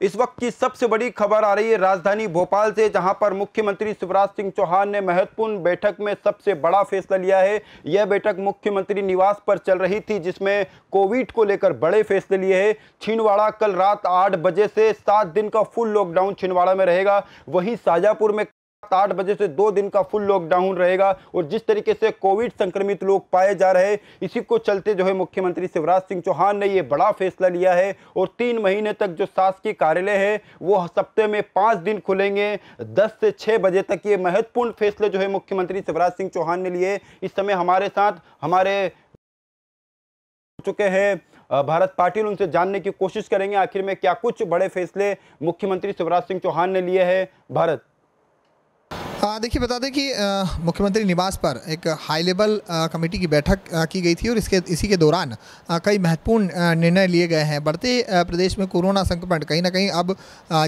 इस वक्त की सबसे बड़ी खबर आ रही है राजधानी भोपाल से, जहाँ पर मुख्यमंत्री शिवराज सिंह चौहान ने महत्वपूर्ण बैठक में सबसे बड़ा फैसला लिया है। यह बैठक मुख्यमंत्री निवास पर चल रही थी, जिसमें कोविड को लेकर बड़े फैसले लिए हैं। छिंदवाड़ा कल रात आठ बजे से सात दिन का फुल लॉकडाउन छिंदवाड़ा में रहेगा। वहीं शाजापुर में आठ बजे से दो दिन का फुल लॉकडाउन रहेगा और जिस तरीके से कोविड संक्रमित लोग पाए जा रहे इसी को चलते जो है मुख्यमंत्री शिवराज सिंह चौहान ने ये बड़ा फैसला लिया है और तीन महीने तक जो शासकीय कार्यालय है, वो सप्ताह में पाँच दिन खुलेंगे। दस से छः बजे तक ये महत्वपूर्ण फैसले जो है मुख्यमंत्री शिवराज सिंह चौहान ने लिए। इस समय हमारे साथ, हमारे चुके हैं भारत पाटिल, उनसे जानने की कोशिश करेंगे आखिर में क्या कुछ बड़े फैसले मुख्यमंत्री शिवराज सिंह चौहान ने लिए हैं। भारत देखिए, बता दें कि मुख्यमंत्री निवास पर एक हाई लेवल कमेटी की बैठक की गई थी और इसके, इसी के दौरान कई महत्वपूर्ण निर्णय लिए गए हैं। बढ़ते प्रदेश में कोरोना संक्रमण, कहीं ना कहीं अब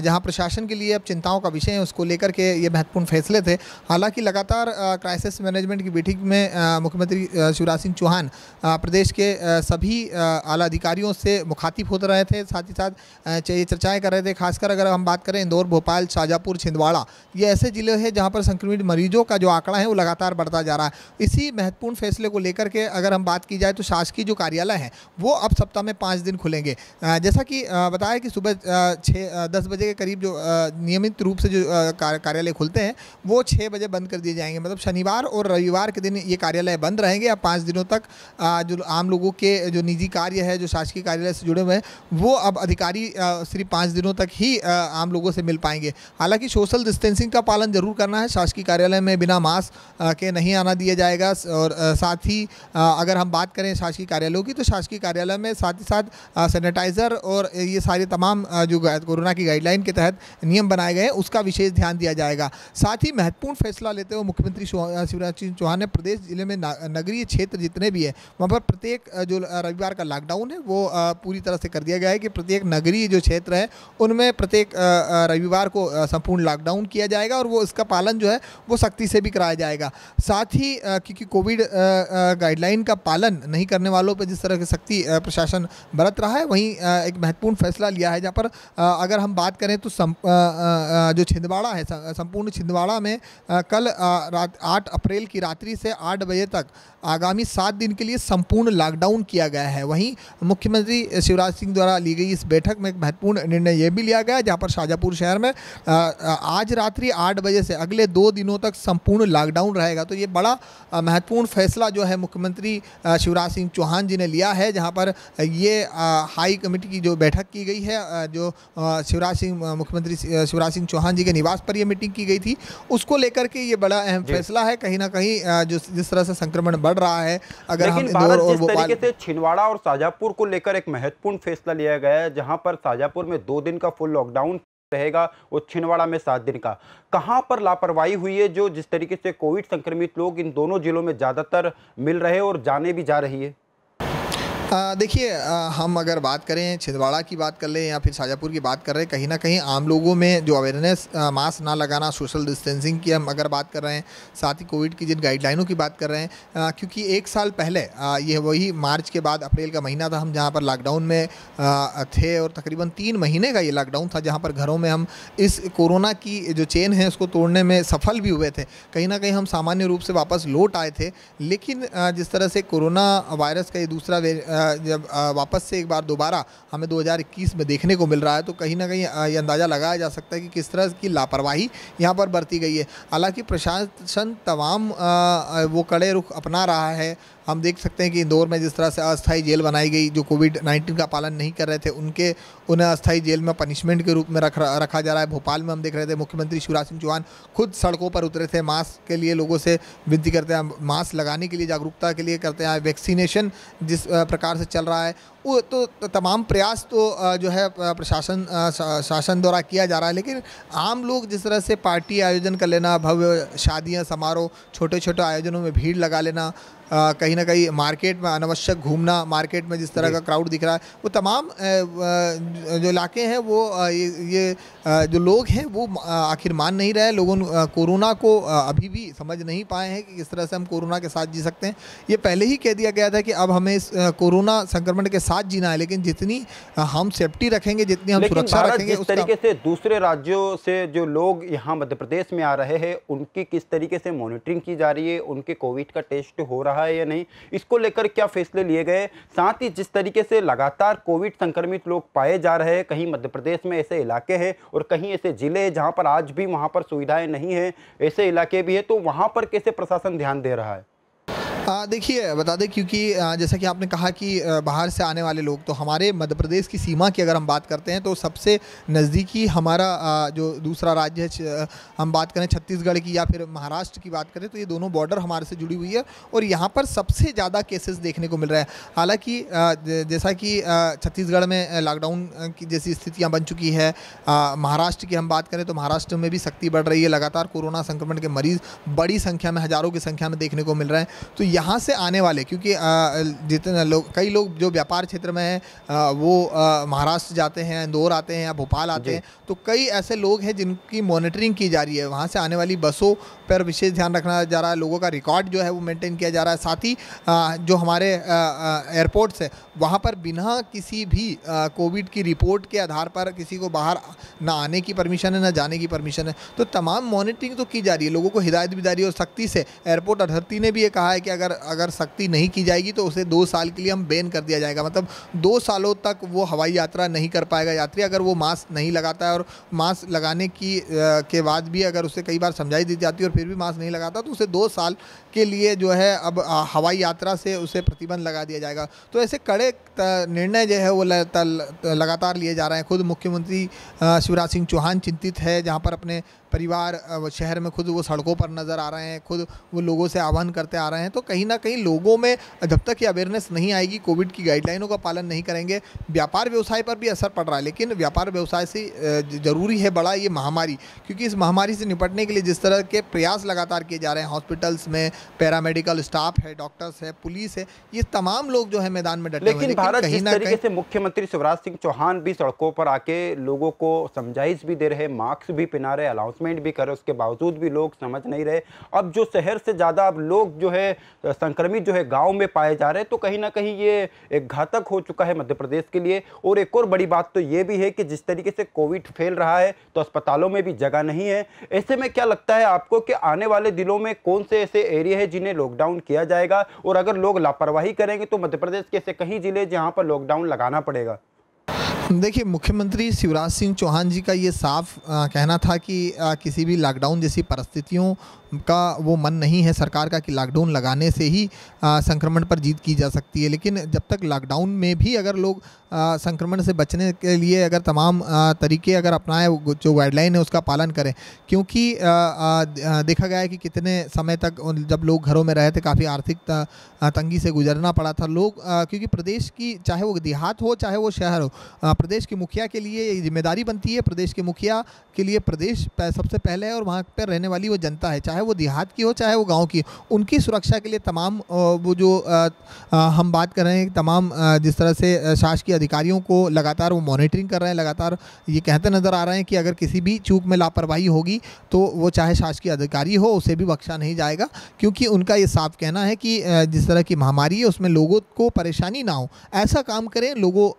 जहाँ प्रशासन के लिए अब चिंताओं का विषय है, उसको लेकर के ये महत्वपूर्ण फैसले थे। हालाँकि लगातार क्राइसिस मैनेजमेंट की बैठक में मुख्यमंत्री शिवराज सिंह चौहान प्रदेश के सभी आला अधिकारियों से मुखातिब होते रहे थे, साथ ही साथ चर्चाएँ कर रहे थे। खासकर अगर हम बात करें इंदौर, भोपाल, शाजापुर, छिंदवाड़ा, ये ऐसे ज़िले हैं जहाँ पर संक्रमित मरीजों का जो आंकड़ा है वो लगातार बढ़ता जा रहा है। इसी महत्वपूर्ण फैसले को लेकर के अगर हम बात की जाए तो शासकीय जो कार्यालय हैं, वो अब सप्ताह में पाँच दिन खुलेंगे। जैसा कि बताया कि सुबह छः दस बजे के करीब जो नियमित रूप से जो कार्यालय खुलते हैं, वो छः बजे बंद कर दिए जाएँगे। मतलब शनिवार और रविवार के दिन ये कार्यालय बंद रहेंगे अब पाँच दिनों तक जो आम लोगों के जो निजी कार्य है, जो शासकीय कार्यालय से जुड़े हुए हैं, वो अब अधिकारी सिर्फ़ पाँच दिनों तक ही आम लोगों से मिल पाएँगे। हालाँकि सोशल डिस्टेंसिंग का पालन ज़रूर करना है शासकीय कार्यालय में बिना मास्क के नहीं आना दिया जाएगा। और साथ ही अगर हम बात करें शासकीय कार्यालयों की तो शासकीय कार्यालय में साथ ही साथ सैनिटाइज़र और ये सारे तमाम जो कोरोना की गाइडलाइन के तहत नियम बनाए गए हैं, उसका विशेष ध्यान दिया जाएगा। साथ ही महत्वपूर्ण फैसला लेते हुए मुख्यमंत्री शिवराज सिंह चौहान ने प्रदेश ज़िले में नगरीय क्षेत्र जितने भी हैं, वहाँ पर प्रत्येक जो रविवार का लॉकडाउन है, वो पूरी तरह से कर दिया गया है कि प्रत्येक नगरीय जो क्षेत्र है, उनमें प्रत्येक रविवार को संपूर्ण लॉकडाउन किया जाएगा और वो इसका पालन जो है, वो सख्ती से भी कराया जाएगा। साथ ही क्योंकि कोविड गाइडलाइन का पालन नहीं करने वालों पर जिस तरह की सख्ती प्रशासन बरत रहा है, वहीं एक महत्वपूर्ण फैसला लिया है, जहाँ पर अगर हम बात करें तो जो छिंदवाड़ा है संपूर्ण छिंदवाड़ा में कल रात आठ अप्रैल की रात्रि से आठ बजे तक आगामी सात दिन के लिए संपूर्ण लॉकडाउन किया गया है। वहीं मुख्यमंत्री शिवराज सिंह द्वारा ली गई इस बैठक में एक महत्वपूर्ण निर्णय ये भी लिया गया, जहाँ पर शाजापुर शहर में आज रात्रि आठ बजे से अगले दो दिनों तक संपूर्ण लॉकडाउन रहेगा। तो ये बड़ा महत्वपूर्ण फैसला जो है मुख्यमंत्री शिवराज सिंह चौहान जी ने लिया है जहाँ पर ये हाई कमेटी की जो बैठक की गई है जो शिवराज सिंह मुख्यमंत्री शिवराज सिंह चौहान जी के निवास पर यह मीटिंग की गई थी उसको लेकर के ये बड़ा अहम फैसला है। कहीं ना कहीं जो जिस तरह से संक्रमण बढ़ रहा है अगर हम इंदौर और भोपाल से छिंदवाड़ा और शाजापुर को लेकर एक महत्वपूर्ण फैसला लिया गया है जहाँ पर शाजापुर में दो दिन का फुल लॉकडाउन रहेगा, वो छिंदवाड़ा में सात दिन का। कहाँ पर लापरवाही हुई है जो जिस तरीके से कोविड संक्रमित लोग इन दोनों जिलों में ज़्यादातर मिल रहे और जाने भी जा रही है? देखिए हम अगर बात करें, छिंदवाड़ा की बात कर लें या फिर शाजापुर की बात कर रहे हैं, कहीं ना कहीं आम लोगों में जो अवेयरनेस मास्क ना लगाना सोशल डिस्टेंसिंग की हम अगर बात कर रहे हैं, साथ ही कोविड की जिन गाइडलाइनों की बात कर रहे हैं क्योंकि एक साल पहले ये वही मार्च के बाद, अप्रैल का महीना था हम जहाँ पर लॉकडाउन में थे और तकरीबन तीन महीने का ये लॉकडाउन था जहाँ पर घरों में हम इस कोरोना की जो चेन है उसको तोड़ने में सफल भी हुए थे। कहीं ना कहीं हम सामान्य रूप से वापस लौट आए थे, लेकिन जिस तरह से कोरोना वायरस का ये दूसरा जब वापस से एक बार दोबारा हमें 2021 में देखने को मिल रहा है तो कहीं ना कहीं ये अंदाज़ा लगाया जा सकता है कि किस तरह की लापरवाही यहाँ पर बरती गई है। हालाँकि प्रशासन तमाम वो कड़े रुख अपना रहा है हम देख सकते हैं कि इंदौर में जिस तरह से अस्थायी जेल बनाई गई, जो कोविड नाइन्टीन का पालन नहीं कर रहे थे, उनके, उन्हें अस्थायी जेल में पनिशमेंट के रूप में रख रखा जा रहा है। भोपाल में हम देख रहे थे मुख्यमंत्री शिवराज सिंह चौहान खुद सड़कों पर उतरे थे, मास्क के लिए लोगों से विनती करते हैं, मास्क लगाने के लिए जागरूकता के लिए करते हैं वैक्सीनेशन जिस प्रकार से चल रहा है, वो तो तमाम प्रयास तो जो है प्रशासन शासन द्वारा किया जा रहा है। लेकिन आम लोग जिस तरह से पार्टी आयोजन कर लेना, भव्य शादियाँ, समारोह छोटे छोटे आयोजनों में भीड़ लगा लेना कहीं ना कहीं मार्केट में अनावश्यक घूमना मार्केट में जिस तरह का क्राउड दिख रहा है वो तमाम जो इलाके हैं वो ये, जो लोग हैं वो आखिर मान नहीं रहे लोगों कोरोना को अभी भी समझ नहीं पाए हैं कि किस तरह से हम कोरोना के साथ जी सकते हैं। ये पहले ही कह दिया गया था कि अब हमें इस कोरोना संक्रमण के साथ जीना है लेकिन जितनी हम सेफ्टी रखेंगे जितनी हम सुरक्षा रखेंगे उस तरीके से दूसरे राज्यों से जो लोग यहाँ मध्य प्रदेश में आ रहे हैं उनकी किस तरीके से मॉनिटरिंग की जा रही है उनके कोविड का टेस्ट हो रहा है या नहीं, इसको लेकर क्या फैसले लिए गए? साथ ही जिस तरीके से लगातार कोविड संक्रमित लोग पाए जा रहे हैं, कहीं मध्य प्रदेश में ऐसे इलाके हैं और कहीं ऐसे ज़िले हैं जहाँ पर आज भी वहाँ पर सुविधाएँ नहीं है, ऐसे इलाके भी है तो वहाँ पर कैसे प्रशासन ध्यान दे रहा है? देखिए, बता दें क्योंकि जैसा कि आपने कहा कि बाहर से आने वाले लोग तो हमारे मध्य प्रदेश की सीमा की अगर हम बात करते हैं तो सबसे नज़दीकी हमारा जो दूसरा राज्य है हम बात करें छत्तीसगढ़ की या फिर महाराष्ट्र की बात करें तो ये दोनों बॉर्डर हमारे से जुड़ी हुई है और यहाँ पर सबसे ज़्यादा केसेस देखने को मिल रहा है। हालाँकि जैसा कि छत्तीसगढ़ में लॉकडाउन की जैसी स्थितियाँ बन चुकी है महाराष्ट्र की हम बात करें तो महाराष्ट्र में भी सख्ती बढ़ रही है, लगातार कोरोना संक्रमण के मरीज़ बड़ी संख्या में, हज़ारों की संख्या में देखने को मिल रहे हैं। तो यहाँ से आने वाले क्योंकि जितने लोग कई लोग जो व्यापार क्षेत्र में हैं वो महाराष्ट्र जाते हैं इंदौर आते हैं या भोपाल आते हैं तो कई ऐसे लोग हैं जिनकी मॉनिटरिंग की जा रही है। वहाँ से आने वाली बसों पर विशेष ध्यान रखना जा रहा है लोगों का रिकॉर्ड जो है वो मेंटेन किया जा रहा है। साथ ही जो हमारे एयरपोर्ट्स है वहाँ पर बिना किसी भी कोविड की रिपोर्ट के आधार पर किसी को बाहर ना आने की परमिशन है ना जाने की परमिशन है। तो तमाम मॉनिटरिंग तो की जा रही है लोगों को हिदायत भी जा रही है और सख्ती से एयरपोर्ट अथॉरिटी ने भी ये कहा है कि अगर अगर सख्ती नहीं की जाएगी तो उसे दो साल के लिए हम बैन कर दिया जाएगा। मतलब दो सालों तक वो हवाई यात्रा नहीं कर पाएगा यात्री, अगर वो मास्क नहीं लगाता है और मास्क लगाने की के बाद भी अगर उसे कई बार समझाई दी जाती है और फिर भी मास्क नहीं लगाता तो उसे दो साल के लिए जो है अब हवाई यात्रा से उसे प्रतिबंध लगा दिया जाएगा। तो ऐसे कड़े निर्णय जो है वो लगातार लिए जा रहे हैं। खुद मुख्यमंत्री शिवराज सिंह चौहान चिंतित है, जहाँ पर अपने परिवार शहर में खुद वो सड़कों पर नज़र आ रहे हैं, खुद वो लोगों से आह्वान करते आ रहे हैं। तो कहीं ना कहीं लोगों में जब तक ये अवेयरनेस नहीं आएगी कोविड की गाइडलाइनों का पालन नहीं करेंगे व्यापार व्यवसाय पर भी असर पड़ रहा है। लेकिन व्यापार व्यवसाय से ज़रूरी है बड़ा ये महामारी क्योंकि इस महामारी से निपटने के लिए जिस तरह के प्रयास लगातार किए जा रहे हैं हॉस्पिटल्स में पैरामेडिकल स्टाफ है डॉक्टर्स है पुलिस है ये तमाम लोग जो है मैदान में डटे लेकिन भारत जिस तरीके से मुख्यमंत्री शिवराज सिंह चौहान भी सड़कों पर आके लोगों को समझाइश भी दे रहे मास्क भी पहना रहे अनाउंसमेंट भी कर रहे उसके बावजूद भी लोग समझ नहीं रहे। अब जो शहर से ज़्यादा अब लोग जो है संक्रमित जो है गाँव में पाए जा रहे हैं। तो कहीं ना कहीं ये एक घातक हो चुका है मध्य प्रदेश के लिए। और एक और बड़ी बात तो ये भी है कि जिस तरीके से कोविड फैल रहा है तो अस्पतालों में भी जगह नहीं है। ऐसे में क्या लगता है आपको कि आने वाले दिनों में कौन से ऐसे एरिया है जिन्हें लॉकडाउन किया जाएगा? और अगर लोग लापरवाही करेंगे तो मध्य प्रदेश के ऐसे कहीं ज़िले जहाँ पर लॉकडाउन लगाना पड़ेगा। देखिए मुख्यमंत्री शिवराज सिंह चौहान जी का ये साफ़ आ, कहना था कि आ, किसी भी लॉकडाउन जैसी परिस्थितियों का वो मन नहीं है सरकार का कि लॉकडाउन लगाने से ही संक्रमण पर जीत की जा सकती है। लेकिन जब तक लॉकडाउन में भी अगर लोग संक्रमण से बचने के लिए अगर तमाम आ, तरीके अगर अपनाएँ जो गाइडलाइन है उसका पालन करें क्योंकि देखा गया है कि कितने समय तक जब लोग घरों में रहे थे काफ़ी आर्थिक तंगी से गुजरना पड़ा था। लोग क्योंकि प्रदेश की चाहे वो देहात हो चाहे वो शहर हो प्रदेश के मुखिया के लिए ज़िम्मेदारी बनती है। प्रदेश के मुखिया के लिए प्रदेश सबसे पहले है और वहाँ पर रहने वाली वो जनता है, चाहे वो देहात की हो, चाहे वो गाँव की। उनकी सुरक्षा के लिए तमाम वो जो हम बात कर रहे हैं, तमाम जिस तरह से शासकीय अधिकारियों को लगातार वो मॉनिटरिंग कर रहे हैं, लगातार ये कहते नज़र आ रहे हैं कि अगर किसी भी चूक में लापरवाही होगी तो वो चाहे शासकीय अधिकारी हो, उसे भी बख्शा नहीं जाएगा। क्योंकि उनका ये साफ़ कहना है कि जिस तरह की महामारी है, उसमें लोगों को परेशानी ना हो। ऐसा काम करें, लोगों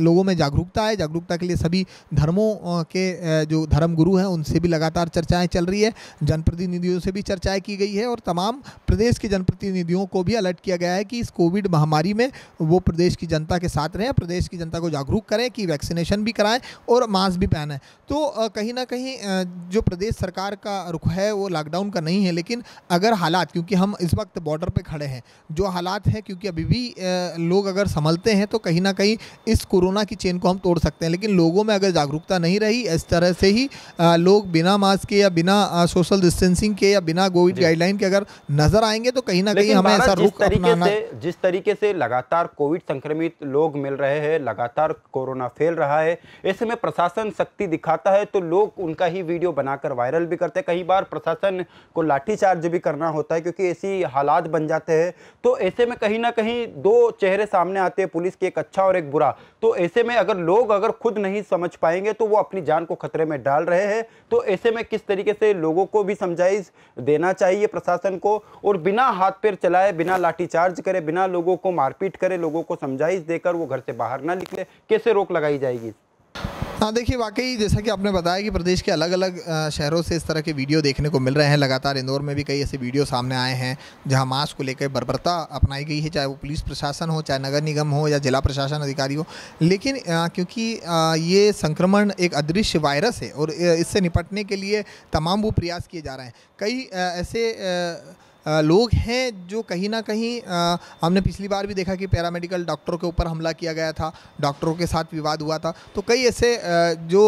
लोगों में जागरूकता है। जागरूकता के लिए सभी धर्मों के जो धर्म गुरु हैं, उनसे भी लगातार चर्चाएँ चल रही है। जनप्रतिनिधियों से भी चर्चाएँ की गई है और तमाम प्रदेश के जनप्रतिनिधियों को भी अलर्ट किया गया है कि इस कोविड महामारी में वो प्रदेश की जनता के साथ रहें, प्रदेश की जनता को जागरूक करें कि वैक्सीनेशन भी कराएँ और मास्क भी पहनें। तो कहीं ना कहीं जो प्रदेश सरकार का रुख है, वो लॉकडाउन का नहीं है, लेकिन अगर हालात, क्योंकि हम इस वक्त बॉर्डर पर खड़े हैं, जो हालात हैं, क्योंकि अभी भी लोग अगर संभलते हैं तो कहीं ना कहीं इस कोरोना की चेन को को हम तोड़ सकते हैं। लेकिन लोगों में अगर जागरूकता नहीं रही इस तरह से ही आ, लोग बिना मास्क के या बिना सोशल डिस्टेंसिंग के या बिना कोविड गाइडलाइन के अगर नज़र आएँगे तो कहीं ना कहीं हमें ऐसा रुख अपनाना जिस तरीके से लगातार कोविड संक्रमित लोग मिल रहे हैं लगातार कोरोना फैल रहा है ऐसे में प्रशासन शक्ति दिखाता है तो लोग उनका ही वीडियो बनाकर वायरल भी करते हैं। कई बार प्रशासन को लाठीचार्ज भी करना होता है क्योंकि ऐसी हालात बन जाते हैं। तो ऐसे में कहीं ना कहीं दो चेहरे सामने आते हैं पुलिस के एक अच्छा और एक बुरा। तो ऐसे में अगर लोग अगर खुद नहीं समझ पाएँगे तो वो अपनी जान को खतरे में डाल रहे हैं। तो ऐसे में किस तरीके से लोगों को भी समझाइश देना चाहिए प्रशासन को और बिना हाथ पैर चलाए, बिना लाठीचार्ज करे, बिना लोगों को मारपीट करे, लोगों को समझाइश देकर वो घर से बाहर ना निकले? कैसे रोक लगाई जाएगी? हाँ देखिए, वाकई जैसा कि आपने बताया कि प्रदेश के अलग अलग शहरों से इस तरह के वीडियो देखने को मिल रहे हैं। लगातार इंदौर में भी कई ऐसे वीडियो सामने आए हैं, जहाँ मास्क को लेकर बर्बरता अपनाई गई है, चाहे वो पुलिस प्रशासन हो, चाहे नगर निगम हो या जिला प्रशासन अधिकारी हो। लेकिन क्योंकि ये संक्रमण एक अदृश्य वायरस है और इससे निपटने के लिए तमाम वो प्रयास किए जा रहे हैं। कई ऐसे लोग हैं जो कहीं ना कहीं हमने पिछली बार भी देखा कि पैरामेडिकल डॉक्टरों के ऊपर हमला किया गया था, डॉक्टरों के साथ विवाद हुआ था। तो कई ऐसे जो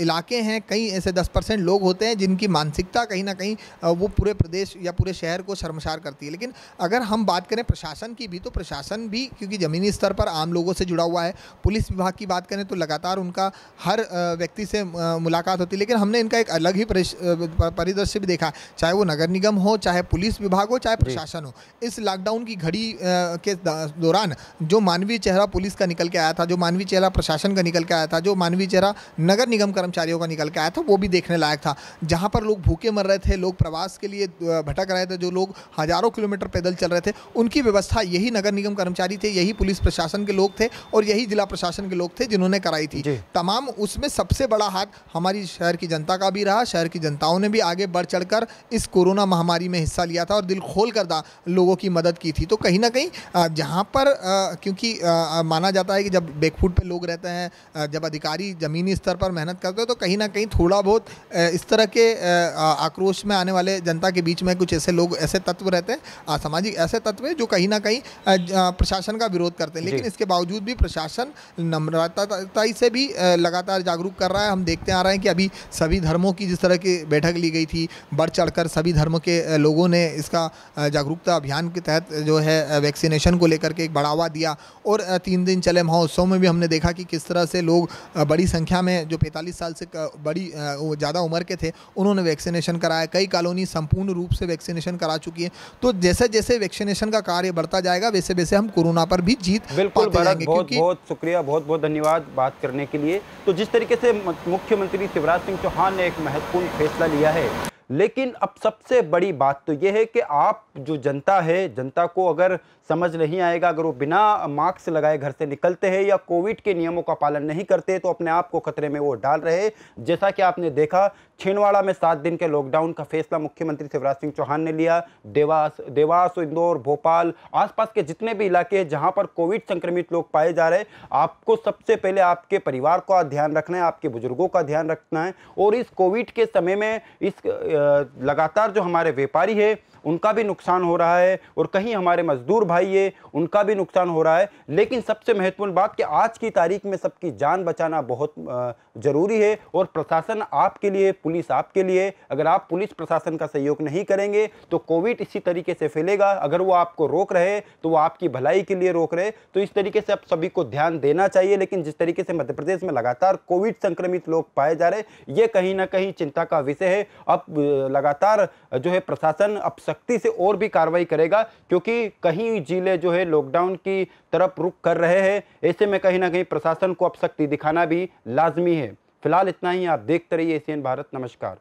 इलाके हैं, कई ऐसे दस परसेंट लोग होते हैं जिनकी मानसिकता कहीं ना कहीं वो पूरे प्रदेश या पूरे शहर को शर्मसार करती है। लेकिन अगर हम बात करें प्रशासन की भी तो प्रशासन भी, क्योंकि ज़मीनी स्तर पर आम लोगों से जुड़ा हुआ है, पुलिस विभाग की बात करें तो लगातार उनका हर व्यक्ति से मुलाकात होती है। लेकिन हमने इनका एक अलग ही परिदृश्य भी देखा, चाहे वो नगर निगम हो, चाहे पुलिस विभाग विभाग हो चाहे प्रशासन हो इस लॉकडाउन की घड़ी के दौरान जो मानवीय चेहरा पुलिस का निकल के आया था जो मानवीय चेहरा प्रशासन का निकल के आया था जो मानवीय चेहरा नगर निगम कर्मचारियों का निकल के आया था वो भी देखने लायक था। जहाँ पर लोग भूखे मर रहे थे लोग प्रवास के लिए भटक रहे थे जो लोग हज़ारों किलोमीटर पैदल चल रहे थे उनकी व्यवस्था यही नगर निगम कर्मचारी थे यही पुलिस प्रशासन के लोग थे और यही जिला प्रशासन के लोग थे जिन्होंने कराई थी। तमाम उसमें सबसे बड़ा हाथ हमारी शहर की जनता का भी रहा शहर की जनताओं ने भी आगे बढ़ चढ़कर इस कोरोना महामारी में हिस्सा लिया था और दिल खोल कर दा लोगों की मदद की थी। तो कहीं ना कहीं जहाँ पर क्योंकि माना जाता है कि जब बैकफुट पे लोग रहते हैं जब अधिकारी ज़मीनी स्तर पर मेहनत करते हैं तो कहीं ना कहीं थोड़ा बहुत इस तरह के आक्रोश में आने वाले जनता के बीच में कुछ ऐसे लोग ऐसे तत्व रहते हैं सामाजिक ऐसे तत्व हैं जो कहीं ना कहीं प्रशासन का विरोध करते हैं। लेकिन इसके बावजूद भी प्रशासन नम्रता से भी लगातार जागरूक कर रहा है। हम देखते आ रहे हैं कि अभी सभी धर्मों की जिस तरह की बैठक ली गई थी बढ़ चढ़कर सभी धर्म के लोगों ने इसका जागरूकता अभियान के तहत जो है वैक्सीनेशन को लेकर के एक बढ़ावा दिया और तीन दिन चले महोत्सव में भी हमने देखा कि किस तरह से लोग बड़ी संख्या में जो पैंतालीस साल से बड़ी ज़्यादा उम्र के थे उन्होंने वैक्सीनेशन कराया। कई कॉलोनी संपूर्ण रूप से वैक्सीनेशन करा चुकी है। तो जैसे जैसे वैक्सीनेशन का कार्य बढ़ता जाएगा वैसे वैसे हम कोरोना पर भी जीत बिल्कुल बहुत बहुत शुक्रिया बहुत बहुत धन्यवाद बात करने के लिए। तो जिस तरीके से मुख्यमंत्री शिवराज सिंह चौहान ने एक महत्वपूर्ण फैसला लिया है लेकिन अब सबसे बड़ी बात तो यह है कि आप जो जनता है, जनता को अगर समझ नहीं आएगा, अगर वो बिना मास्क लगाए घर से निकलते हैं या कोविड के नियमों का पालन नहीं करते तो अपने आप को खतरे में वो डाल रहे जैसा कि आपने देखा छिंदवाड़ा में सात दिन के लॉकडाउन का फैसला मुख्यमंत्री शिवराज सिंह चौहान ने लिया। देवास देवास, इंदौर, भोपाल, आसपास के जितने भी इलाके हैं जहाँ पर कोविड संक्रमित लोग पाए जा रहे आपको सबसे पहले आपके परिवार का ध्यान रखना है, आपके बुज़ुर्गों का ध्यान रखना है और इस कोविड के समय में इस लगातार जो हमारे व्यापारी है, उनका भी नुकसान हो रहा है और कहीं हमारे मजदूर भाई है, उनका भी नुकसान हो रहा है। लेकिन सबसे महत्वपूर्ण बात कि आज की तारीख में सबकी जान बचाना बहुत ज़रूरी है और प्रशासन आपके लिए पुलिस आपके लिए। अगर आप पुलिस प्रशासन का सहयोग नहीं करेंगे तो कोविड इसी तरीके से फैलेगा। अगर वो आपको रोक रहे तो वो आपकी भलाई के लिए रोक रहे। तो इस तरीके से आप सभी को ध्यान देना चाहिए, लेकिन जिस तरीके से मध्य प्रदेश में लगातार कोविड संक्रमित लोग पाए जा रहे, ये कहीं ना कहीं चिंता का विषय है। अब, लगातार जो है प्रशासन अब सख्ती से और भी कार्रवाई करेगा, क्योंकि कहीं ज़िले जो है लॉकडाउन की तरफ़ रुख कर रहे हैं, ऐसे में कहीं ना कहीं प्रशासन को अब सख्ती दिखाना भी लाजमी है। फ़िलहाल इतना ही आप देखते रहिए एशियन भारत नमस्कार।